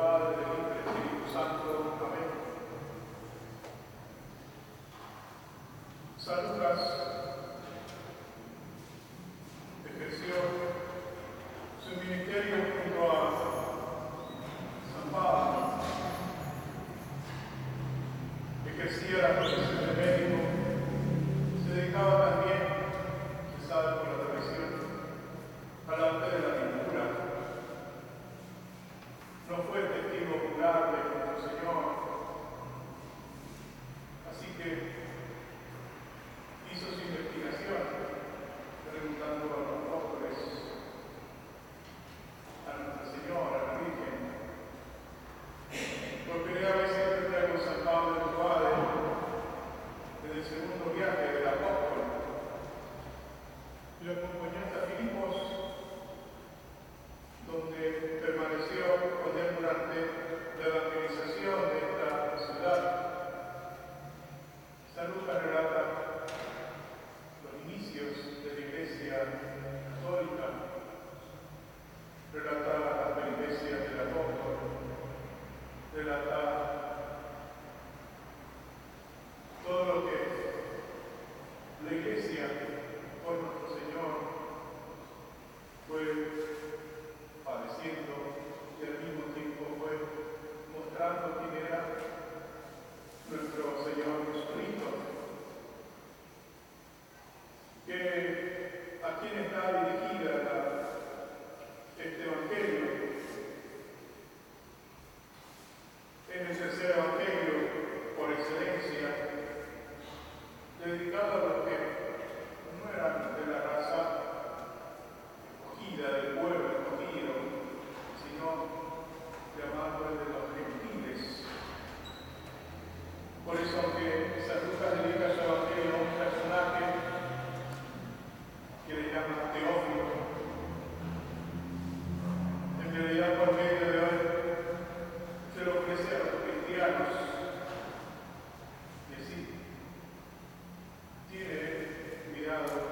Padre, del e del Spirito Santo. Amen. San Lucas, ejerció su ministerio junto a San Este es el evangelio por excelencia, dedicado a los que go.